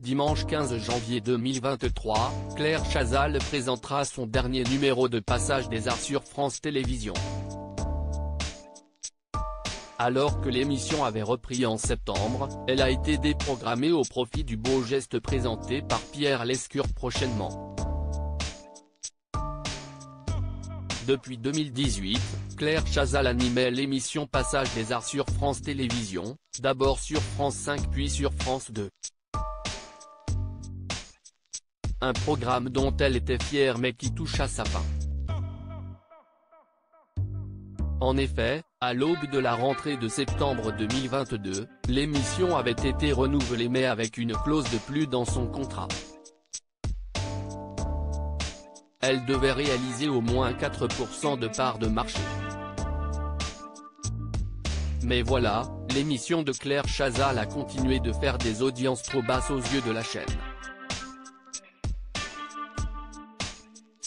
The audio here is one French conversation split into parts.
Dimanche 15 janvier 2023, Claire Chazal présentera son dernier numéro de Passage des Arts sur France Télévisions. Alors que l'émission avait repris en septembre, elle a été déprogrammée au profit du beau geste présenté par Pierre Lescure prochainement. Depuis 2018, Claire Chazal animait l'émission Passage des Arts sur France Télévisions, d'abord sur France 5 puis sur France 2. Un programme dont elle était fière mais qui touche à sa fin. En effet, à l'aube de la rentrée de septembre 2022, l'émission avait été renouvelée mais avec une clause de plus dans son contrat. Elle devait réaliser au moins 4% de part de marché. Mais voilà, l'émission de Claire Chazal a continué de faire des audiences trop basses aux yeux de la chaîne.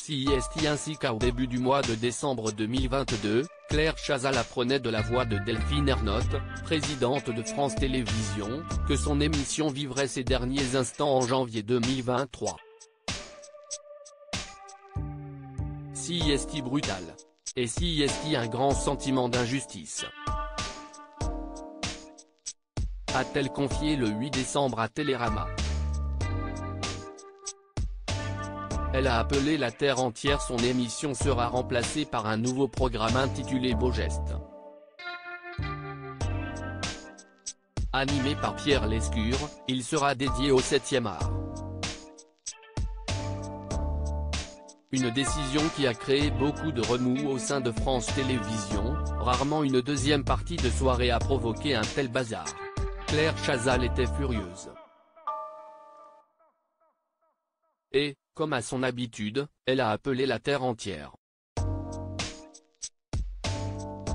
CIST ainsi qu'au début du mois de décembre 2022, Claire Chazal apprenait de la voix de Delphine Ernotte, présidente de France Télévisions, que son émission vivrait ses derniers instants en janvier 2023. CIST brutal. Et CIST un grand sentiment d'injustice. A-t-elle confié le 8 décembre à Télérama? Elle a appelé La Terre entière son émission sera remplacée par un nouveau programme intitulé Beau Geste. Animé par Pierre Lescure, il sera dédié au 7e art. Une décision qui a créé beaucoup de remous au sein de France Télévisions, rarement une deuxième partie de soirée a provoqué un tel bazar. Claire Chazal était furieuse. Et, comme à son habitude, elle a appelé la terre entière.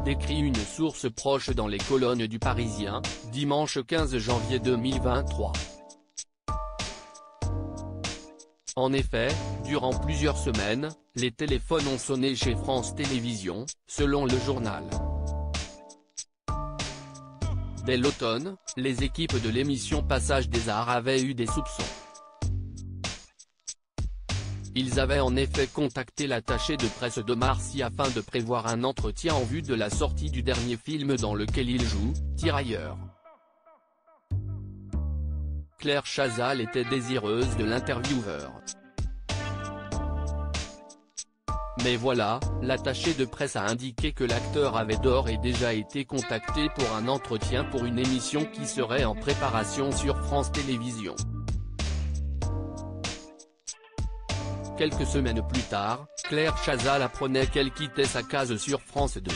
Décrit une source proche dans les colonnes du Parisien, dimanche 15 janvier 2023. En effet, durant plusieurs semaines, les téléphones ont sonné chez France Télévisions, selon le journal. Dès l'automne, les équipes de l'émission Passage des Arts avaient eu des soupçons. Ils avaient en effet contacté l'attaché de presse de Marcy afin de prévoir un entretien en vue de la sortie du dernier film dans lequel il joue, Tirailleur. Claire Chazal était désireuse de l'intervieweur. Mais voilà, l'attaché de presse a indiqué que l'acteur avait d'or et déjà été contacté pour un entretien pour une émission qui serait en préparation sur France Télévisions. Quelques semaines plus tard, Claire Chazal apprenait qu'elle quittait sa case sur France 2.